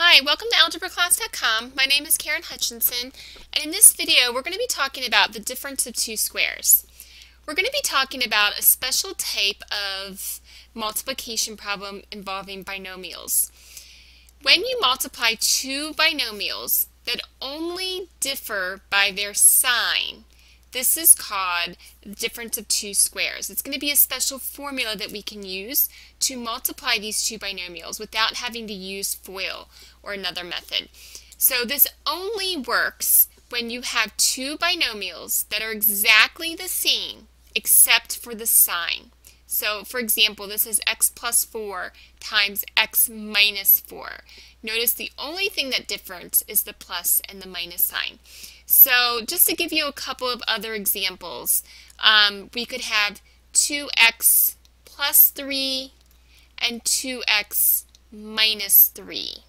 Hi, welcome to algebraclass.com. My name is Karin Hutchinson, and in this video we're going to be talking about the difference of two squares. We're going to be talking about a special type of multiplication problem involving binomials. When you multiply two binomials that only differ by their sign, this is called the difference of two squares. It's going to be a special formula that we can use to multiply these two binomials without having to use FOIL or another method. So this only works when you have two binomials that are exactly the same except for the sign. So for example, this is x plus 4 times x minus 4. Notice the only thing that differs is the plus and the minus sign. So just to give you a couple of other examples, um, we could have 2x plus 3 and 2x minus 3.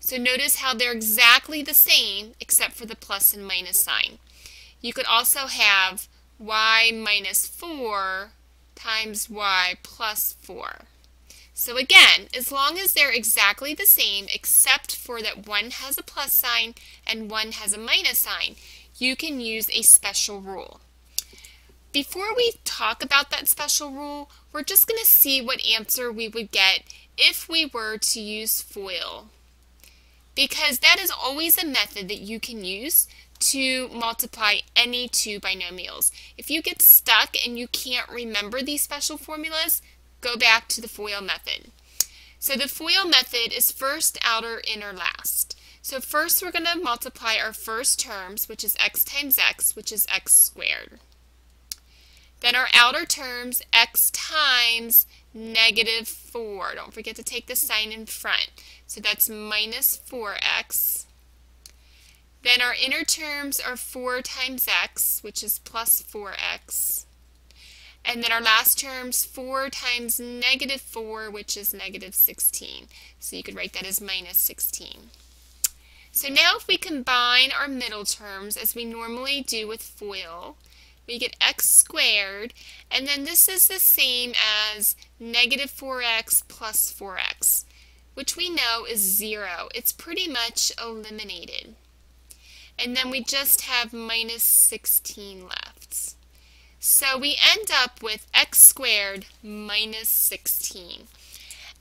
So notice how they're exactly the same except for the plus and minus sign. You could also have y minus 4 times y plus 4. So again, as long as they're exactly the same except for that one has a plus sign and one has a minus sign, you can use a special rule. Before we talk about that special rule, we're just going to see what answer we would get if we were to use FOIL. Because that is always a method that you can use to multiply any two binomials. If you get stuck and you can't remember these special formulas, go back to the FOIL method. So the FOIL method is first, outer, inner, last. So first we're going to multiply our first terms, which is x times x, which is x squared. Then our outer terms, x times negative 4. Don't forget to take the sign in front. So that's minus 4x. Then our inner terms are 4 times x, which is plus 4x. And then our last terms, 4 times negative 4, which is negative 16. So you could write that as minus 16. So now if we combine our middle terms, as we normally do with FOIL, we get x squared, and then this is the same as negative 4x plus 4x, which we know is 0. It's pretty much eliminated. And then we just have minus 16 left. So we end up with x squared minus 16.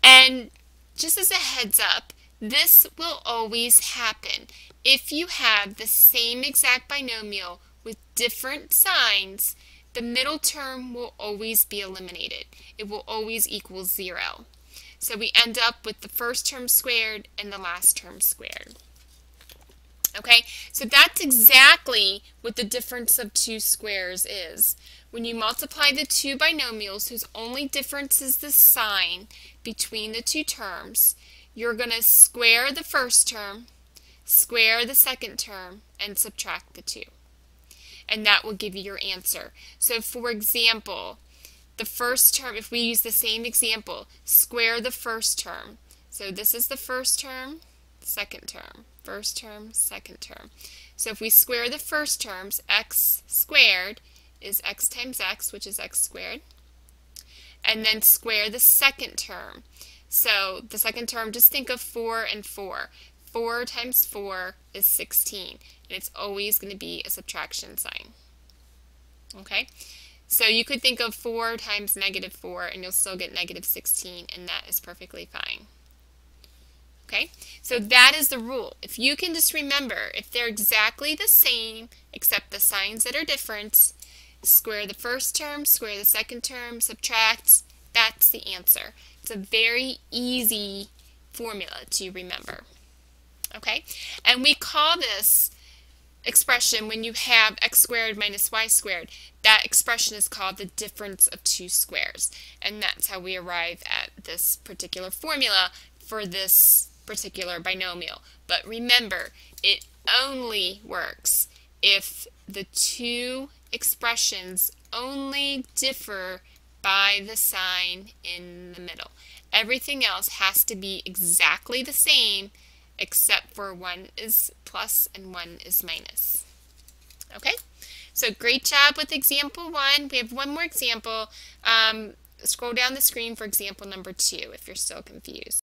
And just as a heads up, this will always happen. If you have the same exact binomial with different signs, the middle term will always be eliminated. It will always equal 0. So we end up with the first term squared and the last term squared. Okay, so that's exactly what the difference of two squares is. When you multiply the two binomials whose only difference is the sign between the two terms, you're going to square the first term, square the second term, and subtract the two. And that will give you your answer. So for example, the first term, if we use the same example, square the first term. So this is the first term, second term, first term, second term. So if we square the first terms, x squared is x times x, which is x squared. And then square the second term. So the second term, just think of 4 and 4. 4 times 4 is 16, and it's always going to be a subtraction sign. Okay? So you could think of 4 times negative 4, and you'll still get negative 16, and that is perfectly fine. Okay, so that is the rule. If you can just remember, if they're exactly the same, except the signs that are different, square the first term, square the second term, subtract, that's the answer. It's a very easy formula to remember. Okay, and we call this expression when you have x squared minus y squared, that expression is called the difference of two squares. And that's how we arrive at this particular formula for this particular binomial. But remember, it only works if the two expressions only differ by the sign in the middle. Everything else has to be exactly the same except for one is plus and one is minus. Okay, so great job with example one. We have one more example. Um, scroll down the screen for example number two if you're still confused.